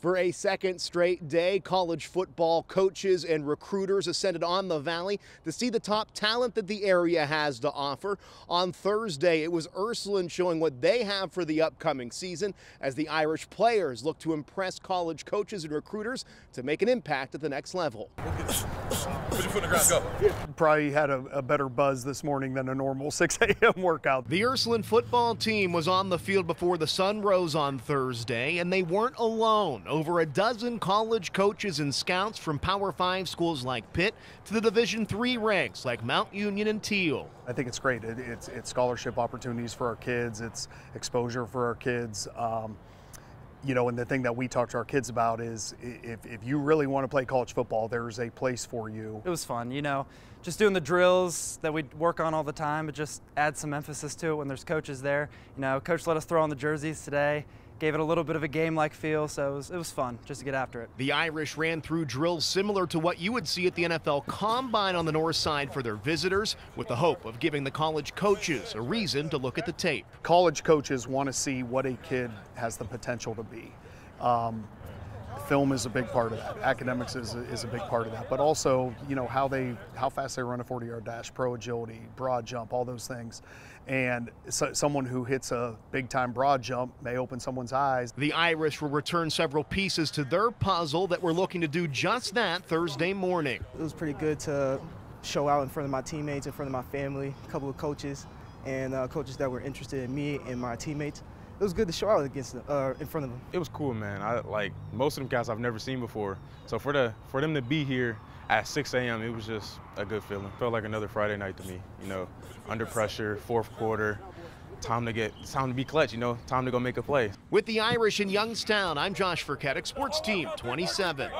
For a second straight day, college football coaches and recruiters ascended on the valley to see the top talent that the area has to offer. On Thursday, it was Ursuline showing what they have for the upcoming season as the Irish players look to impress college coaches and recruiters to make an impact at the next level. Put your foot in the ground, go. Probably had a, a better buzz this morning than a normal 6 a.m. workout. The Ursuline football team was on the field before the sun rose on Thursday, and they weren't alone. Over a dozen college coaches and scouts from Power 5 schools like Pitt to the Division 3 ranks like Mount Union and Thiel. I think it's great. It, it's, it's scholarship opportunities for our kids, it's exposure for our kids. Um, you know, and the thing that we talk to our kids about is if, if you really want to play college football, there's a place for you. It was fun, you know, just doing the drills that we work on all the time, but just add some emphasis to it when there's coaches there. You know, coach let us throw on the jerseys today gave it a little bit of a game-like feel, so it was, it was fun just to get after it. The Irish ran through drills similar to what you would see at the NFL Combine on the north side for their visitors, with the hope of giving the college coaches a reason to look at the tape. College coaches want to see what a kid has the potential to be. Um, film is a big part of that. Academics is a, is a big part of that, but also you know how they how fast they run a 40-yard dash, pro agility, broad jump, all those things. And so, someone who hits a big-time broad jump may open someone's eyes. The Irish will return several pieces to their puzzle that we're looking to do just that Thursday morning. It was pretty good to show out in front of my teammates, in front of my family, a couple of coaches, and uh, coaches that were interested in me and my teammates it was good to show out against uh, in front of them. It was cool, man. I like most of them guys I've never seen before. So for the for them to be here at 6 a.m., it was just a good feeling. Felt like another Friday night to me. You know, under pressure, fourth quarter. Time to get, time to be clutch, you know, time to go make a play. With the Irish in Youngstown, I'm Josh Furketic, Sports Team 27.